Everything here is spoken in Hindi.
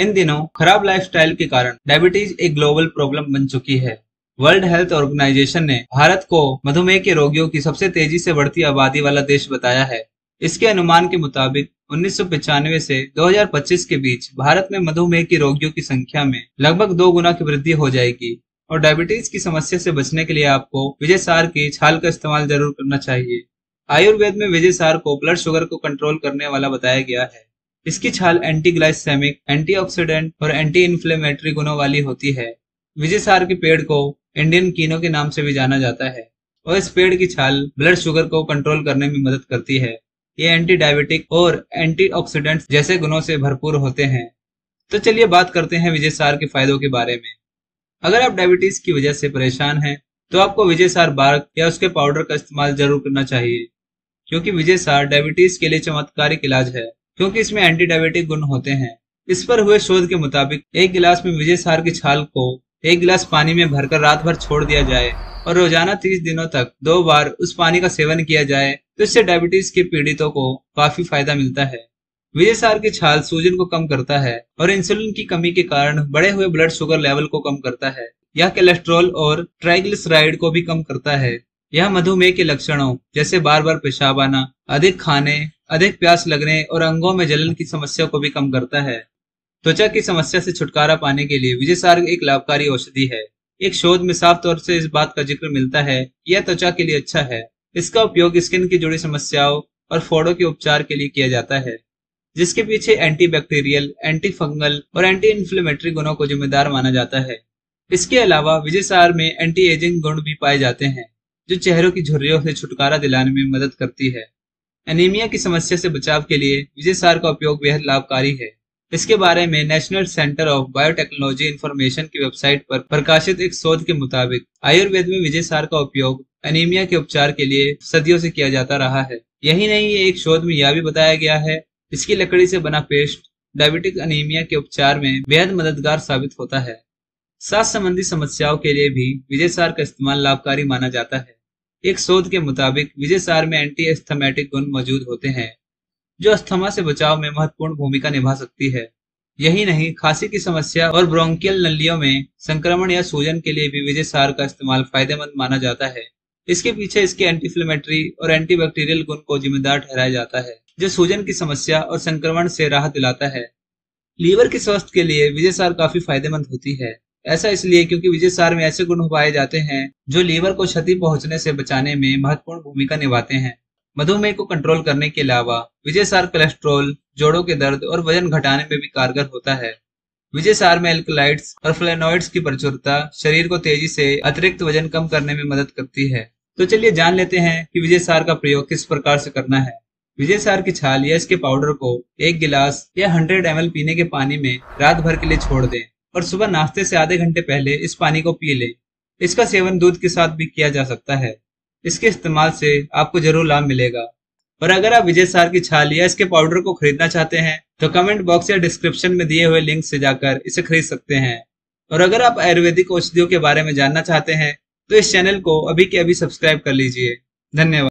इन दिनों खराब लाइफस्टाइल के कारण डायबिटीज़ एक ग्लोबल प्रॉब्लम बन चुकी है। वर्ल्ड हेल्थ ऑर्गेनाइजेशन ने भारत को मधुमेह के रोगियों की सबसे तेज़ी से बढ़ती आबादी वाला देश बताया है। इसके अनुमान के मुताबिक उन्नीस से 2025 के बीच भारत में मधुमेह के रोगियों की संख्या में लगभग दो गुना की वृद्धि हो जाएगी। और डायबिटीज़ की समस्या से बचने के लिए आपको विजय सार की छाल का इस्तेमाल ज़रूर करना चाहिए। आयुर्वेद में विजय सार को ब्लड शुगर को कंट्रोल करने वाला बताया गया है। इसकी छाल एंटी ग्लाइसेमिक एंटीऑक्सीडेंट और एंटी इन्फ्लेमेटरी गुणों वाली होती है। विजय सार के पेड़ को इंडियन कीनो के नाम से भी जाना जाता है और इस पेड़ की छाल ब्लड शुगर को कंट्रोल करने में मदद करती है। ये एंटी डायबिटिक और एंटीऑक्सीडेंट्स जैसे गुणों से भरपूर होते हैं। तो चलिए बात करते हैं विजय सार के फायदों के बारे में। अगर आप डायबिटीज़ की वजह से परेशान हैं तो आपको विजय सार बारक या उसके पाउडर का इस्तेमाल ज़रूर करना चाहिए, क्योंकि विजय सार डायबिटीज़ के लिए चमत्कारिक इलाज है। क्योंकि इसमें एंटी डायबिटिक गुण होते हैं। इस पर हुए शोध के मुताबिक, एक गिलास में विजय सार की छाल को एक गिलास पानी में भरकर रात भर छोड़ दिया जाए और रोज़ाना तीस दिनों तक दो बार उस पानी का सेवन किया जाए तो इससे डायबिटीज़ के पीड़ितों को काफ़ी फ़ायदा मिलता है। विजय सार की छाल सूजन को कम करता है और इंसुलिन की कमी के कारण बढ़े हुए ब्लड शुगर लेवल को कम करता है। यह कोलेस्ट्रॉल और ट्राइग्लिसराइड को भी कम करता है। यह मधुमेह के लक्षणों, जैसे बार बार पेशाब आना, अधिक खाने अधिक प्यास लगने और अंगों में जलन की समस्या को भी कम करता है। त्वचा की समस्या से छुटकारा पाने के लिए विजयसार एक लाभकारी औषधि है। एक शोध में साफ़ तौर से इस बात का ज़िक्र मिलता है कि यह त्वचा के लिए अच्छा है। इसका उपयोग स्किन की जुड़ी समस्याओं और फोड़ों के उपचार के लिए किया जाता है, जिसके पीछे एंटी बैक्टीरियल एंटी फंगल और एंटी इन्फ्लेमेटरी गुणों को जिम्मेदार माना जाता है। इसके अलावा विजयसार में एंटी एजिंग गुण भी पाए जाते हैं, जो चेहरों की झुर्रियों से छुटकारा दिलाने में मदद करती है। एनीमिया की समस्या से बचाव के लिए विजय सार का उपयोग बेहद लाभकारी है। इसके बारे में National Center of Biotechnology Information की वेबसाइट पर प्रकाशित एक शोध के मुताबिक आयुर्वेद में विजय सार का उपयोग एनीमिया के उपचार के लिए सदियों से किया जाता रहा है। यही नहीं एक शोध में यह भी बताया गया है, इसकी लकड़ी से बना पेस्ट डायबिटिक अनीमिया के उपचार में बेहद मददगार साबित होता है। सांस संबंधी समस्याओं के लिए भी विजय सार का इस्तेमाल लाभकारी माना जाता है। एक शोध के मुताबिक विजय सार में एंटी एस्थमेटिक गुण मौजूद होते हैं, जो अस्थमा से बचाव में महत्वपूर्ण भूमिका निभा सकती है। यही नहीं, खांसी की समस्या और ब्रोंकियल नलियों में संक्रमण या सूजन के लिए भी विजय सार का इस्तेमाल फ़ायदेमंद माना जाता है। इसके पीछे इसके एंटीफ्लेमेटरी और एंटीबैक्टीरियल गुण को जिम्मेदार ठहराया जाता है, जो सूजन की समस्या और संक्रमण से राहत दिलाता है। लीवर के स्वास्थ्य के लिए विजय सार काफ़ी फ़ायदेमंद होती है। ऐसा इसलिए क्योंकि विजय सार में ऐसे गुण पाए जाते हैं, जो लीवर को क्षति पहुँचने से बचाने में महत्वपूर्ण भूमिका निभाते हैं। मधुमेह को कंट्रोल करने के अलावा, विजय सार कोलेस्ट्रोल जोड़ों के दर्द और वज़न घटाने में भी कारगर होता है। विजय सार में एल्कलाइड्स और फ्लेनोइड्स की प्रचुरता शरीर को तेज़ी से अतिरिक्त वज़न कम करने में मदद करती है। तो चलिए जान लेते हैं कि विजय सार का प्रयोग किस प्रकार से करना है। विजय सार की छाल या इसके पाउडर को एक गिलास या हंड्रेड एम पीने के पानी में रात भर के लिए छोड़ दें। और सुबह नाश्ते से आधे घंटे पहले इस पानी को पी लें। इसका सेवन दूध के साथ भी किया जा सकता है। इसके इस्तेमाल से आपको ज़रूर लाभ मिलेगा। और अगर आप विजय सार की छाल या इसके पाउडर को खरीदना चाहते हैं तो कमेंट बॉक्स या डिस्क्रिप्शन में दिए हुए लिंक से जाकर इसे खरीद सकते हैं। और अगर आप आयुर्वेदिक औषधियों के बारे में जानना चाहते हैं तो इस चैनल को अभी के अभी सब्सक्राइब कर लीजिए। धन्यवाद।